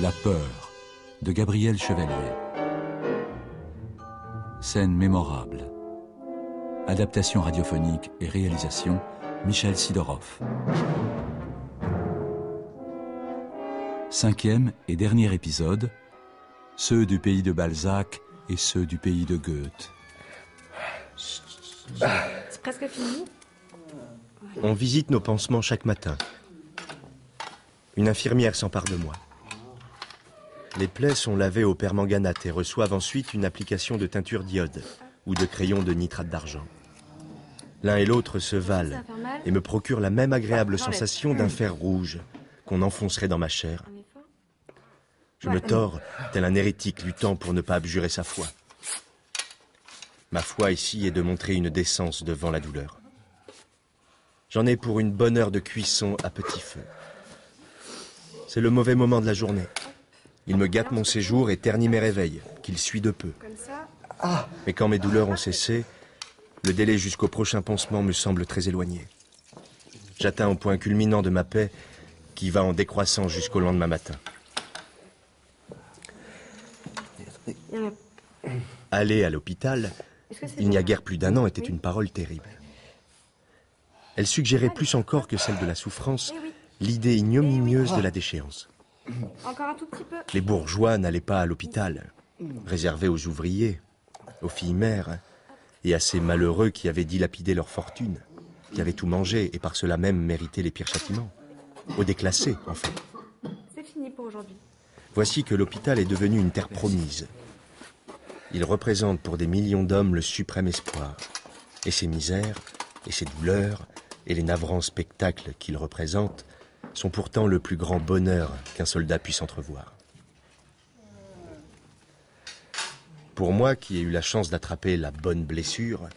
La peur de Gabriel Chevalier. Scène mémorable. Adaptation radiophonique et réalisation Michel Sidorov. Cinquième et dernier épisode, ceux du pays de Balzac et ceux du pays de Goethe. C'est presque fini. On visite nos pansements chaque matin. Une infirmière s'empare de moi. Les plaies sont lavées au permanganate et reçoivent ensuite une application de teinture d'iode ou de crayon de nitrate d'argent. L'un et l'autre se valent et me procurent la même agréable sensation d'un fer rouge qu'on enfoncerait dans ma chair. Je me tords tel un hérétique luttant pour ne pas abjurer sa foi. Ma foi ici est de montrer une décence devant la douleur. J'en ai pour une bonne heure de cuisson à petit feu. C'est le mauvais moment de la journée. Il me gâte mon séjour et ternit mes réveils, qu'il suit de peu. Ça Mais quand mes douleurs ont cessé, le délai jusqu'au prochain pansement me semble très éloigné. J'atteins au point culminant de ma paix qui va en décroissant jusqu'au lendemain matin. Aller à l'hôpital, il n'y a guère plus d'un an, était une parole terrible. Elle suggérait plus encore que celle de la souffrance Eh l'idée ignominieuse de la déchéance. Encore un tout petit peu. Les bourgeois n'allaient pas à l'hôpital, réservé aux ouvriers, aux filles mères et à ces malheureux qui avaient dilapidé leur fortune, qui avaient tout mangé et par cela même mérité les pires châtiments. Aux déclassés, en fait. C'est fini pour aujourd'hui. Voici que l'hôpital est devenu une terre promise. Il représente pour des millions d'hommes le suprême espoir. Et ses misères, et ses douleurs, et les navrants spectacles qu'il représente sont pourtant le plus grand bonheur qu'un soldat puisse entrevoir. Pour moi qui ai eu la chance d'attraper la bonne blessure,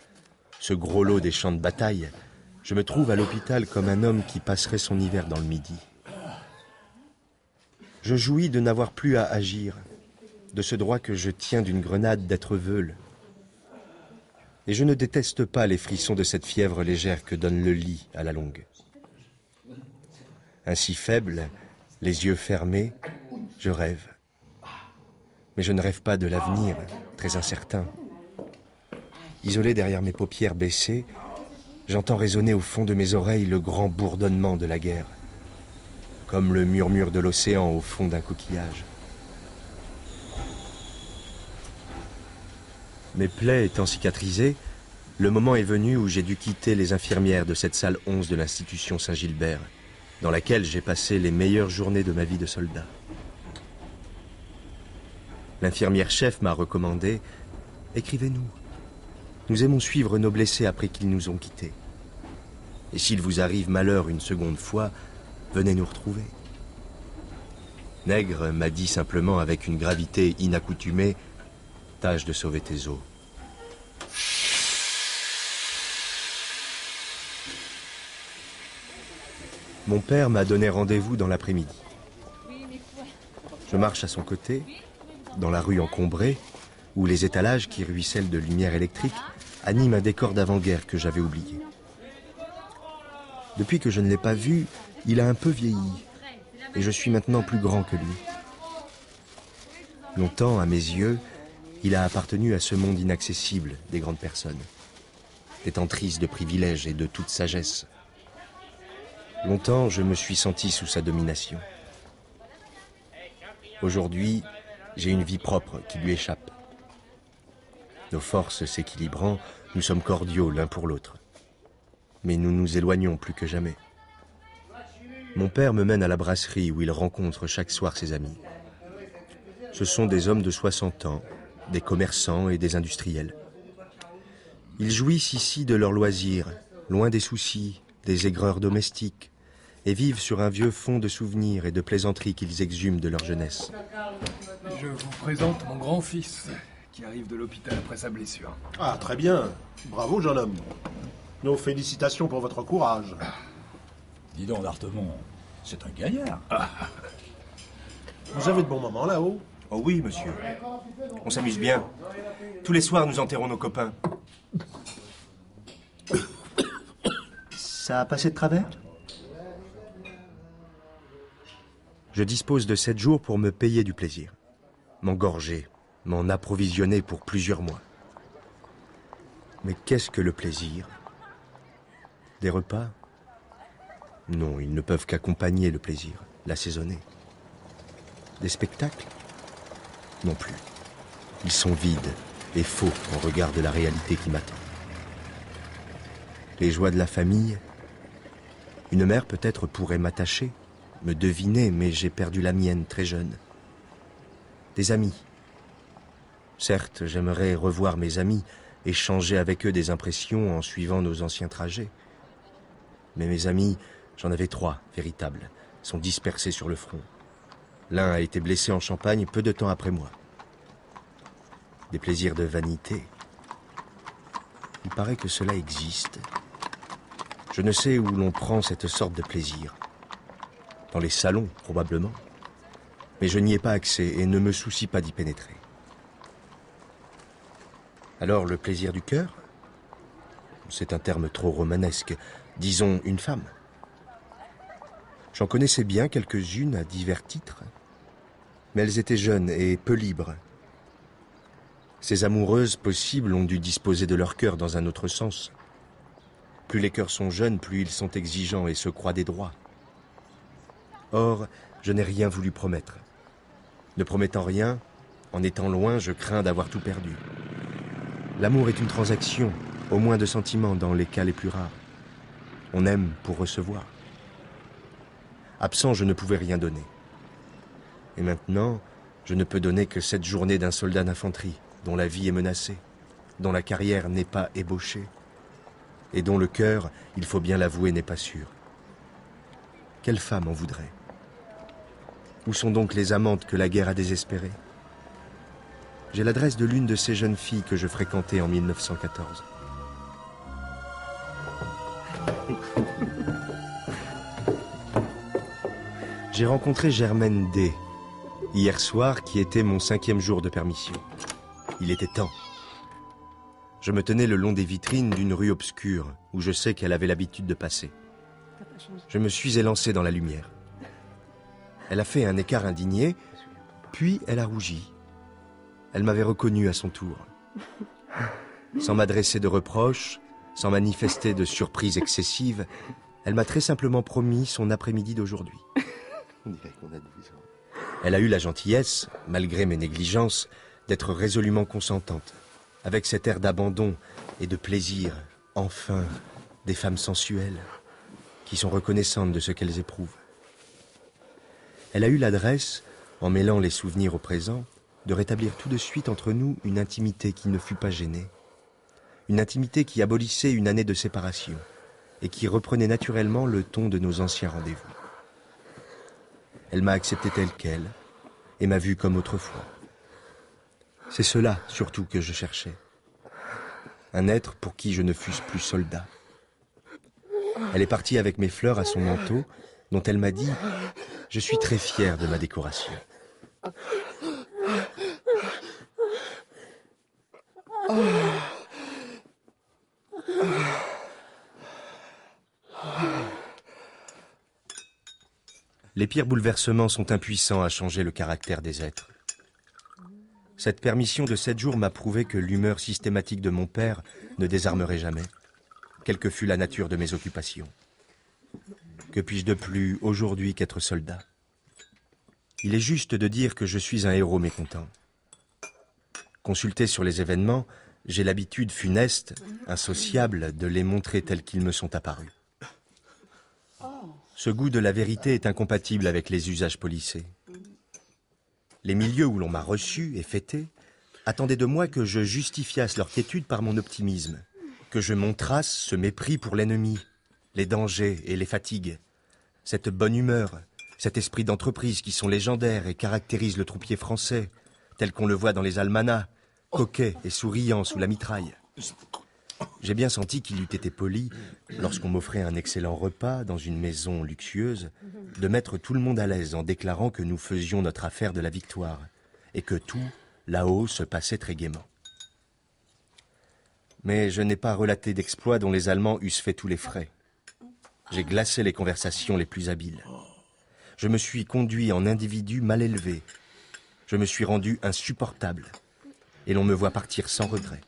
ce gros lot des champs de bataille, je me trouve à l'hôpital comme un homme qui passerait son hiver dans le midi. Je jouis de n'avoir plus à agir, de ce droit que je tiens d'une grenade d'être veule. Et je ne déteste pas les frissons de cette fièvre légère que donne le lit à la longue. Ainsi faible, les yeux fermés, je rêve. Mais je ne rêve pas de l'avenir, très incertain. Isolé derrière mes paupières baissées, j'entends résonner au fond de mes oreilles le grand bourdonnement de la guerre comme le murmure de l'océan au fond d'un coquillage. Mes plaies étant cicatrisées, le moment est venu où j'ai dû quitter les infirmières de cette salle 11 de l'institution Saint-Gilbert, dans laquelle j'ai passé les meilleures journées de ma vie de soldat. L'infirmière chef m'a recommandé Écrivez-nous. Nous aimons suivre nos blessés après qu'ils nous ont quittés. Et s'il vous arrive malheur une seconde fois, venez nous retrouver. Nègre m'a dit simplement avec une gravité inaccoutumée Tâche de sauver tes os. Mon père m'a donné rendez-vous dans l'après-midi. Je marche à son côté, dans la rue encombrée, où les étalages qui ruissellent de lumière électrique animent un décor d'avant-guerre que j'avais oublié. Depuis que je ne l'ai pas vu, il a un peu vieilli, et je suis maintenant plus grand que lui. Longtemps, à mes yeux, il a appartenu à ce monde inaccessible des grandes personnes, détentrices de privilèges et de toute sagesse. Longtemps, je me suis senti sous sa domination. Aujourd'hui, j'ai une vie propre qui lui échappe. Nos forces s'équilibrant, nous sommes cordiaux l'un pour l'autre. Mais nous nous éloignons plus que jamais. Mon père me mène à la brasserie où il rencontre chaque soir ses amis. Ce sont des hommes de 60 ans, des commerçants et des industriels. Ils jouissent ici de leurs loisirs, loin des soucis, des aigreurs domestiques, et vivent sur un vieux fond de souvenirs et de plaisanteries qu'ils exhument de leur jeunesse. Je vous présente mon grand-fils, qui arrive de l'hôpital après sa blessure. Ah, très bien. Bravo, jeune homme. Nos félicitations pour votre courage. Dis donc, Dartemont, c'est un gaillard. Vous avez de bons moments là-haut Oh oui, monsieur. On s'amuse bien. Tous les soirs, nous enterrons nos copains. Ça a passé de travers? Je dispose de sept jours pour me payer du plaisir, m'engorger, m'en approvisionner pour plusieurs mois. Mais qu'est-ce que le plaisir? Des repas? Non, ils ne peuvent qu'accompagner le plaisir, l'assaisonner. Des spectacles? Non plus. Ils sont vides et faux en regard de la réalité qui m'attend. Les joies de la famille? Une mère peut-être pourrait m'attacher, me deviner, mais j'ai perdu la mienne très jeune. Des amis. Certes, j'aimerais revoir mes amis, échanger avec eux des impressions en suivant nos anciens trajets. Mais mes amis, j'en avais trois, véritables, sont dispersés sur le front. L'un a été blessé en Champagne peu de temps après moi. Des plaisirs de vanité. Il paraît que cela existe. Je ne sais où l'on prend cette sorte de plaisir. Dans les salons, probablement. Mais je n'y ai pas accès et ne me soucie pas d'y pénétrer. Alors le plaisir du cœur? C'est un terme trop romanesque. Disons une femme. J'en connaissais bien quelques-unes à divers titres, mais elles étaient jeunes et peu libres. Ces amoureuses possibles ont dû disposer de leur cœur dans un autre sens. Plus les cœurs sont jeunes, plus ils sont exigeants et se croient des droits. Or, je n'ai rien voulu promettre. Ne promettant rien, en étant loin, je crains d'avoir tout perdu. L'amour est une transaction, au moins de sentiments dans les cas les plus rares. On aime pour recevoir. Absent, je ne pouvais rien donner. Et maintenant, je ne peux donner que cette journée d'un soldat d'infanterie, dont la vie est menacée, dont la carrière n'est pas ébauchée, et dont le cœur, il faut bien l'avouer, n'est pas sûr. Quelle femme en voudrait? Où sont donc les amantes que la guerre a désespérées J'ai l'adresse de l'une de ces jeunes filles que je fréquentais en 1914. J'ai rencontré Germaine D. hier soir qui était mon cinquième jour de permission. Il était temps. Je me tenais le long des vitrines d'une rue obscure où je sais qu'elle avait l'habitude de passer. Je me suis élancé dans la lumière. Elle a fait un écart indigné, puis elle a rougi. Elle m'avait reconnu à son tour. Sans m'adresser de reproches, sans manifester de surprise excessive, elle m'a très simplement promis son après-midi d'aujourd'hui. Elle a eu la gentillesse, malgré mes négligences, d'être résolument consentante, avec cet air d'abandon et de plaisir, enfin, des femmes sensuelles, qui sont reconnaissantes de ce qu'elles éprouvent. Elle a eu l'adresse, en mêlant les souvenirs au présent, de rétablir tout de suite entre nous une intimité qui ne fut pas gênée, une intimité qui abolissait une année de séparation et qui reprenait naturellement le ton de nos anciens rendez-vous. Elle m'a accepté telle qu'elle et m'a vu comme autrefois. C'est cela surtout que je cherchais. Un être pour qui je ne fusse plus soldat. Elle est partie avec mes fleurs à son manteau, dont elle m'a dit ⁇ Je suis très fier de ma décoration Les pires bouleversements sont impuissants à changer le caractère des êtres. Cette permission de sept jours m'a prouvé que l'humeur systématique de mon père ne désarmerait jamais, quelle que fût la nature de mes occupations. Que puis-je de plus aujourd'hui qu'être soldat Il est juste de dire que je suis un héros mécontent. Consulté sur les événements, j'ai l'habitude funeste, insociable, de les montrer tels qu'ils me sont apparus. Ce goût de la vérité est incompatible avec les usages policés. Les milieux où l'on m'a reçu et fêté attendaient de moi que je justifiasse leur quiétude par mon optimisme, que je montrasse ce mépris pour l'ennemi, les dangers et les fatigues, cette bonne humeur, cet esprit d'entreprise qui sont légendaires et caractérisent le troupier français, tel qu'on le voit dans les almanachs, coquet et souriant sous la mitraille. J'ai bien senti qu'il eût été poli, lorsqu'on m'offrait un excellent repas dans une maison luxueuse, de mettre tout le monde à l'aise en déclarant que nous faisions notre affaire de la victoire, et que tout, là-haut, se passait très gaiement. Mais je n'ai pas relaté d'exploits dont les Allemands eussent fait tous les frais. J'ai glacé les conversations les plus habiles. je me suis conduit en individu mal élevé. Je me suis rendu insupportable. Et l'on me voit partir sans regret.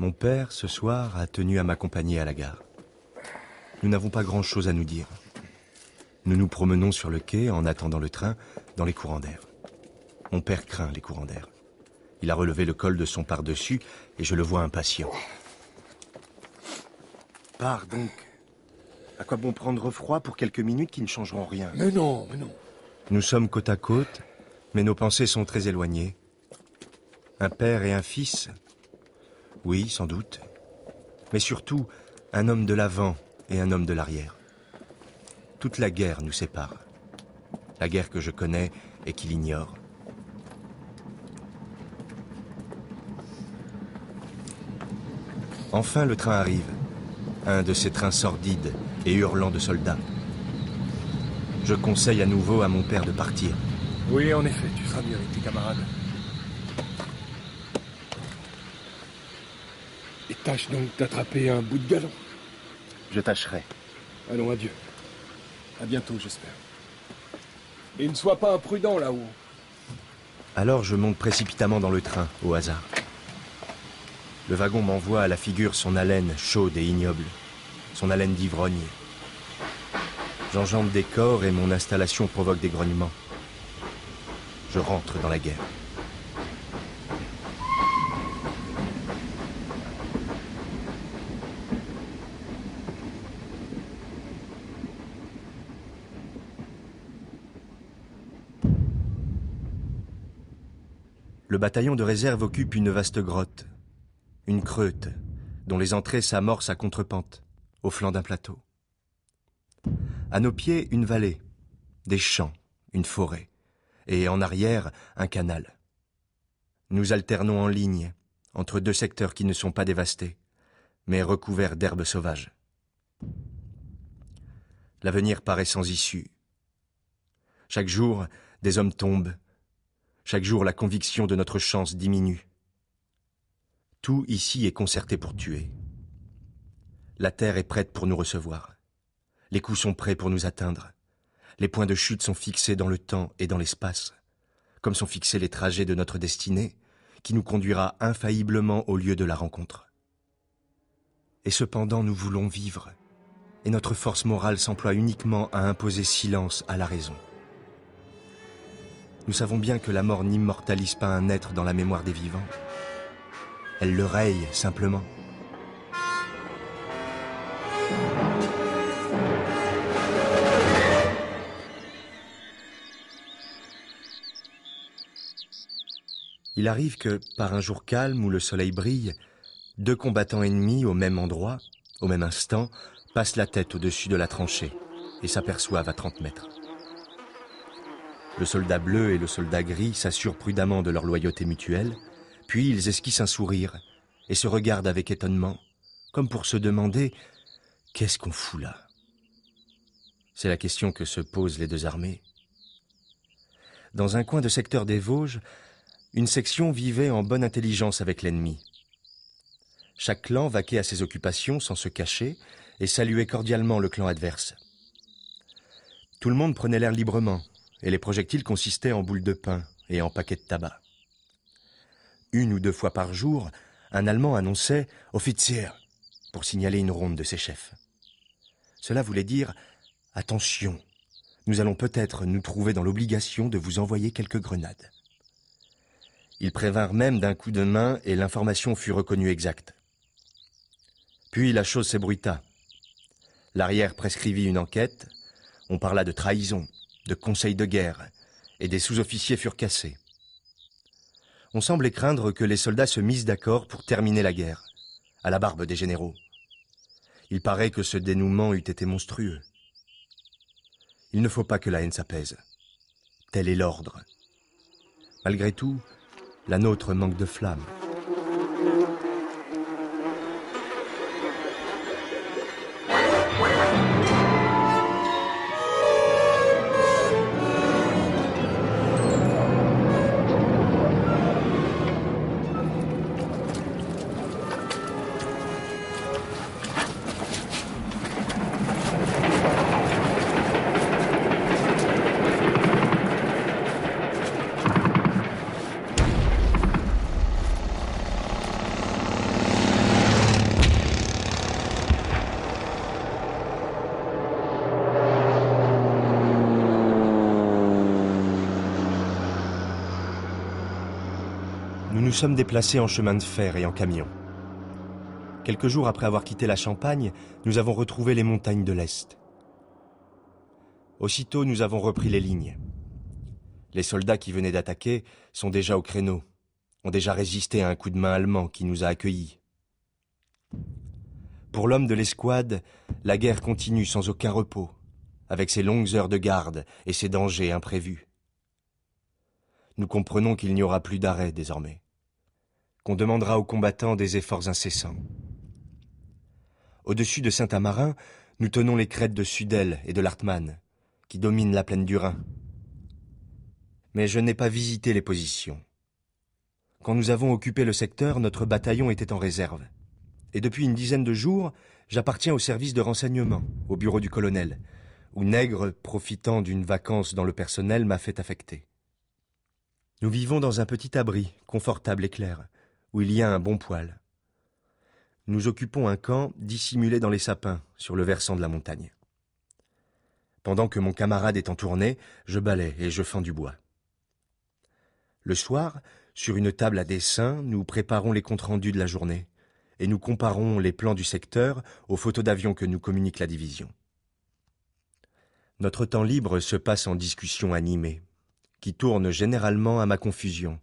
Mon père, ce soir, a tenu à m'accompagner à la gare. Nous n'avons pas grand-chose à nous dire. Nous nous promenons sur le quai en attendant le train dans les courants d'air. Mon père craint les courants d'air. Il a relevé le col de son par-dessus et je le vois impatient. Pars donc. À quoi bon prendre froid pour quelques minutes qui ne changeront rien? Mais non, mais non. Nous sommes côte à côte, mais nos pensées sont très éloignées. Un père et un fils? Oui, sans doute. Mais surtout, un homme de l'avant et un homme de l'arrière. Toute la guerre nous sépare. La guerre que je connais et qu'il ignore. Enfin, le train arrive. Un de ces trains sordides et hurlants de soldats. Je conseille à nouveau à mon père de partir. Oui, en effet, tu seras mieux avec tes camarades. Et tâche donc d'attraper un bout de galon. Je tâcherai. Allons, adieu. À bientôt, j'espère. Et ne sois pas imprudent là-haut. Alors je monte précipitamment dans le train, au hasard. Le wagon m'envoie à la figure son haleine chaude et ignoble, son haleine d'ivrogne. J'enjambe des corps et mon installation provoque des grognements. Je rentre dans la guerre. Le bataillon de réserve occupe une vaste grotte, une creute, dont les entrées s'amorcent à contrepente, au flanc d'un plateau. À nos pieds, une vallée, des champs, une forêt, et en arrière, un canal. Nous alternons en ligne, entre deux secteurs qui ne sont pas dévastés, mais recouverts d'herbes sauvages. L'avenir paraît sans issue. Chaque jour, des hommes tombent. Chaque jour, la conviction de notre chance diminue. Tout ici est concerté pour tuer. La terre est prête pour nous recevoir. Les coups sont prêts pour nous atteindre. Les points de chute sont fixés dans le temps et dans l'espace, comme sont fixés les trajets de notre destinée, qui nous conduira infailliblement au lieu de la rencontre. Et cependant nous voulons vivre, et notre force morale s'emploie uniquement à imposer silence à la raison. Nous savons bien que la mort n'immortalise pas un être dans la mémoire des vivants. Elle simplement. Il arrive que, par un jour calme où le soleil brille, deux combattants ennemis au même endroit, au même instant, passent la tête au-dessus de la tranchée et s'aperçoivent à 30 mètres. Le soldat bleu et le soldat gris s'assurent prudemment de leur loyauté mutuelle, puis ils esquissent un sourire et se regardent avec étonnement, comme pour se demander Qu'est-ce qu'on fout là? C'est la question que se posent les deux armées. Dans un coin de secteur des Vosges, une section vivait en bonne intelligence avec l'ennemi. Chaque clan vaquait à ses occupations sans se cacher et saluait cordialement le clan adverse. Tout le monde prenait l'air librement, et les projectiles consistaient en boules de pain et en paquets de tabac. Une ou deux fois par jour, un Allemand annonçait Offizier pour signaler une ronde de ses chefs. Cela voulait dire Attention, nous allons peut-être nous trouver dans l'obligation de vous envoyer quelques grenades. Ils prévinrent même d'un coup de main et l'information fut reconnue exacte. Puis la chose s'ébruita. L'arrière prescrivit une enquête, on parla de trahison, de conseil de guerre, et des sous-officiers furent cassés. On semblait craindre que les soldats se misent d'accord pour terminer la guerre, à la barbe des généraux. Il paraît que ce dénouement eût été monstrueux. Il ne faut pas que la haine s'apaise. Tel est l'ordre. Malgré tout, la nôtre manque de flamme. Sommes déplacés en chemin de fer et en camion. Quelques jours après avoir quitté la Champagne, nous avons retrouvé les montagnes de l'Est. Aussitôt, nous avons repris les lignes. Les soldats qui venaient d'attaquer sont déjà au créneau, ont déjà résisté à un coup de main allemand qui nous a accueillis. Pour l'homme de l'escouade, la guerre continue sans aucun repos, avec ses longues heures de garde et ses dangers imprévus. Nous comprenons qu'il n'y aura plus d'arrêt désormais, qu'on demandera aux combattants des efforts incessants. Au-dessus de Saint-Amarin, nous tenons les crêtes de Sudel et de l'Artmann, qui dominent la plaine du Rhin. Mais je n'ai pas visité les positions. Quand nous avons occupé le secteur, notre bataillon était en réserve. Et depuis une dizaine de jours, j'appartiens au service de renseignement, au bureau du colonel, où Nègre, profitant d'une vacance dans le personnel, m'a fait affecter. Nous vivons dans un petit abri, confortable et clair, où il y a un bon poêle. Nous occupons un camp dissimulé dans les sapins, sur le versant de la montagne. Pendant que mon camarade est en tournée, je balais et je fends du bois. Le soir, sur une table à dessin, nous préparons les comptes rendus de la journée et nous comparons les plans du secteur aux photos d'avions que nous communique la division. Notre temps libre se passe en discussions animées, qui tournent généralement à ma confusion,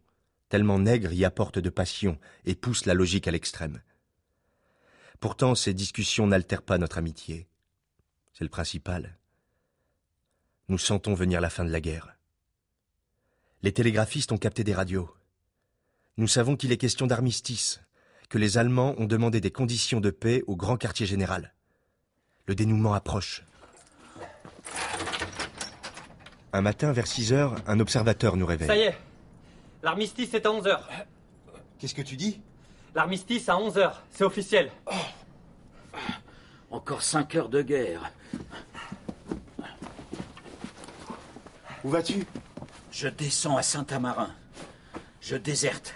tellement Nègre y apporte de passion et pousse la logique à l'extrême. Pourtant, ces discussions n'altèrent pas notre amitié. C'est le principal. Nous sentons venir la fin de la guerre. Les télégraphistes ont capté des radios. Nous savons qu'il est question d'armistice, que les Allemands ont demandé des conditions de paix au grand quartier général. Le dénouement approche. Un matin, vers 6 heures, un observateur nous réveille. Ça y est, l'armistice est à 11h. Qu'est-ce que tu dis? L'armistice à 11h, c'est officiel. Encore 5 heures de guerre. Où vas-tu? Je descends à Saint-Amarin. Je déserte.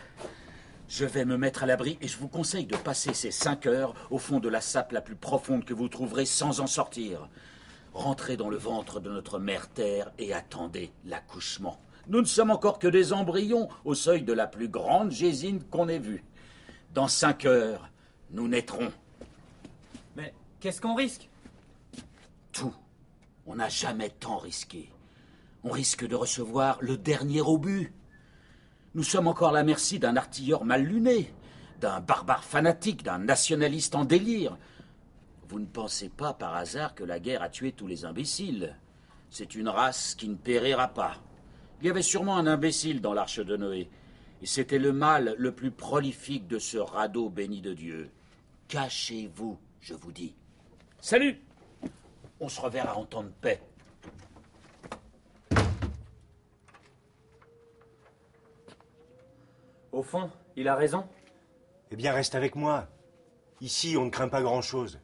Je vais me mettre à l'abri et je vous conseille de passer ces 5 heures au fond de la sape la plus profonde que vous trouverez sans en sortir. Rentrez dans le ventre de notre mère Terre et attendez l'accouchement. Nous ne sommes encore que des embryons au seuil de la plus grande gésine qu'on ait vue. Dans cinq heures, nous naîtrons. Mais qu'est-ce qu'on risque? Tout. On n'a jamais tant risqué. On risque de recevoir le dernier obus. Nous sommes encore à la merci d'un artilleur mal luné, d'un barbare fanatique, d'un nationaliste en délire. Vous ne pensez pas par hasard que la guerre a tué tous les imbéciles? C'est une race qui ne périra pas. Il y avait sûrement un imbécile dans l'arche de Noé. Et c'était le mal le plus prolifique de ce radeau béni de Dieu. Cachez-vous, je vous dis. Salut On se reverra en temps de paix. Au fond, il a raison. Eh bien, reste avec moi. Ici, on ne craint pas grand-chose.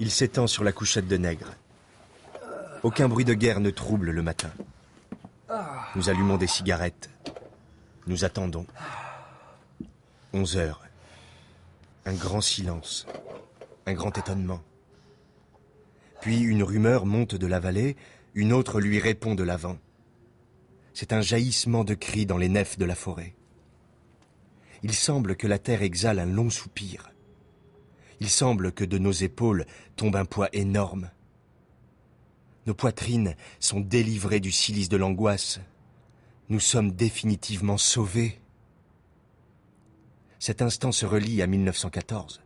Il s'étend sur la couchette de Nègre. Aucun bruit de guerre ne trouble le matin. Nous allumons des cigarettes. Nous attendons. Onze heures. Un grand silence. Un grand étonnement. Puis une rumeur monte de la vallée, une autre lui répond de l'avant. C'est un jaillissement de cris dans les nefs de la forêt. Il semble que la terre exhale un long soupir. Il semble que de nos épaules tombe un poids énorme. Nos poitrines sont délivrées du silice de l'angoisse. Nous sommes définitivement sauvés. Cet instant se relie à 1914.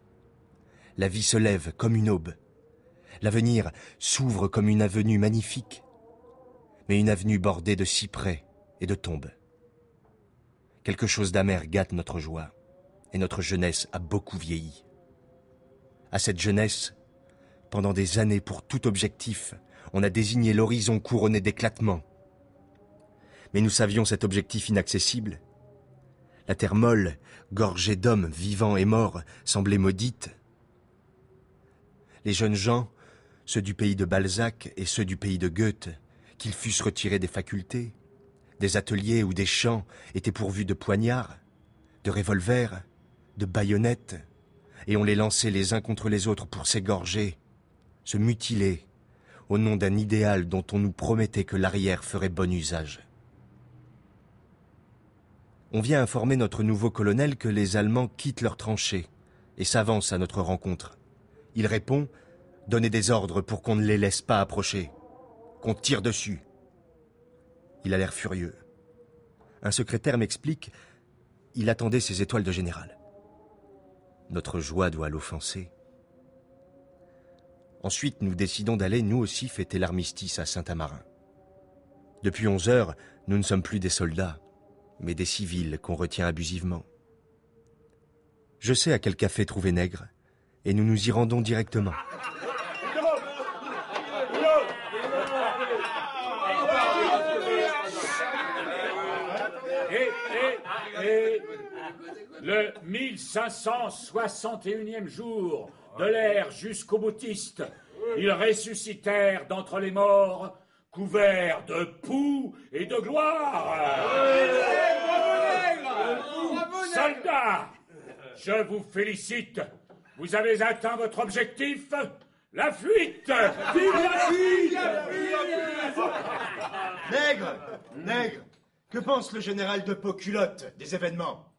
La vie se lève comme une aube. L'avenir s'ouvre comme une avenue magnifique, mais une avenue bordée de cyprès et de tombes. Quelque chose d'amer gâte notre joie, et notre jeunesse a beaucoup vieilli. À cette jeunesse, pendant des années pour tout objectif, on a désigné l'horizon couronné d'éclatements. Mais nous savions cet objectif inaccessible. La terre molle, gorgée d'hommes vivants et morts, semblait maudite. Les jeunes gens, ceux du pays de Balzac et ceux du pays de Goethe, qu'ils fussent retirés des facultés, des ateliers ou des champs, étaient pourvus de poignards, de revolvers, de baïonnettes, et on les lançait les uns contre les autres pour s'égorger. se mutiler au nom d'un idéal dont on nous promettait que l'arrière ferait bon usage. On vient informer notre nouveau colonel que les Allemands quittent leurs tranchées et s'avancent à notre rencontre. Il répond Donnez des ordres pour qu'on ne les laisse pas approcher, qu'on tire dessus. Il a l'air furieux. Un secrétaire m'explique il attendait ses étoiles de général. Notre joie doit l'offenser. Ensuite, nous décidons d'aller nous aussi fêter l'armistice à Saint-Amarin. Depuis onze heures, nous ne sommes plus des soldats, mais des civils qu'on retient abusivement. Je sais à quel café trouver Nègre, et nous nous y rendons directement. Et, et, et, le 1561e jour de l'ère jusqu'au boutiste, ils ressuscitèrent d'entre les morts, couverts de poux et de gloire. Soldats, je vous félicite. Vous avez atteint votre objectif. La fuite Vive la fuite Nègre Nègre Que pense le général de Poculotte des événements?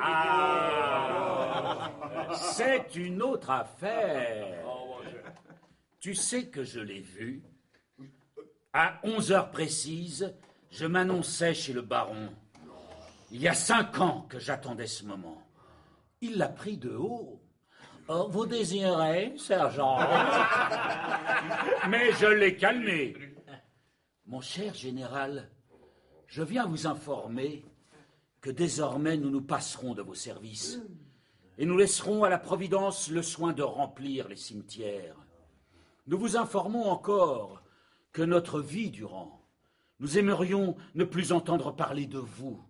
Ah, c'est une autre affaire. Tu sais que je l'ai vu. À 11 heures précises, je m'annonçais chez le baron. Il y a cinq ans que j'attendais ce moment. Il l'a pris de haut. Oh, vous désirez, sergent? Mais je l'ai calmé. Mon cher général, je viens vous informer que désormais nous nous passerons de vos services et nous laisserons à la Providence le soin de remplir les cimetières. Nous vous informons encore que notre vie durant, nous aimerions ne plus entendre parler de vous,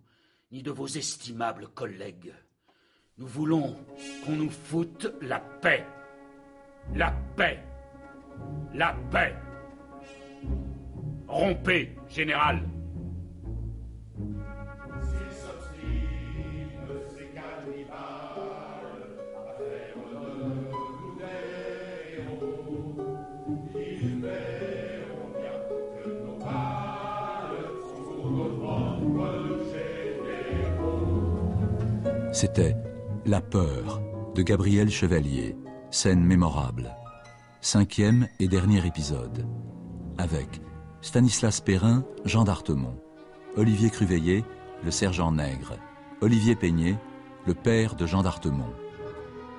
ni de vos estimables collègues. Nous voulons qu'on nous foute la paix. La paix. La paix. Rompez, général. C'était La peur de Gabriel Chevalier, scène mémorable. Cinquième et dernier épisode. Avec Stanislas Perrin, Jean d'Artemont, Olivier Cruveillet, le sergent Nègre, Olivier Peignet, le père de Jean d'Artemont.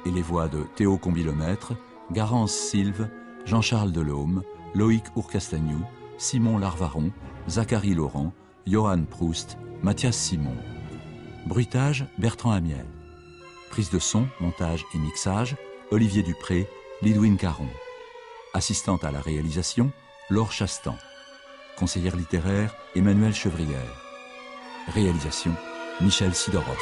Et les voix de Théo Combilomètre, Garance Silve, Jean-Charles Delhomme, Loïc Ourcastagnou, Simon Larvaron, Zachary Laurent, Johan Proust, Mathias Simon. Bruitage, Bertrand Amiel. Prise de son, montage et mixage, Olivier Dupré, Lidwin Caron. Assistante à la réalisation, Laure Chastan. Conseillère littéraire, Emmanuel Chevrière. Réalisation, Michel Sidorov.